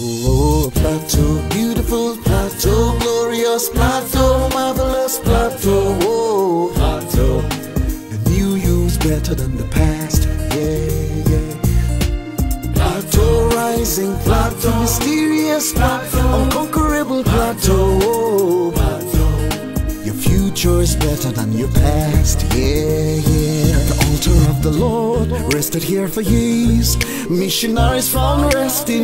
Oh, plateau, beautiful plateau, glorious plateau, marvelous plateau. Oh, plateau. The new you's better than the past. Yeah, yeah. Plateau rising, plateau, mysterious plateau, unconquerable plateau. Oh, plateau. Your future is better than your past. Yeah, yeah. The altar of the Lord rested here for years. Missionaries found rest in.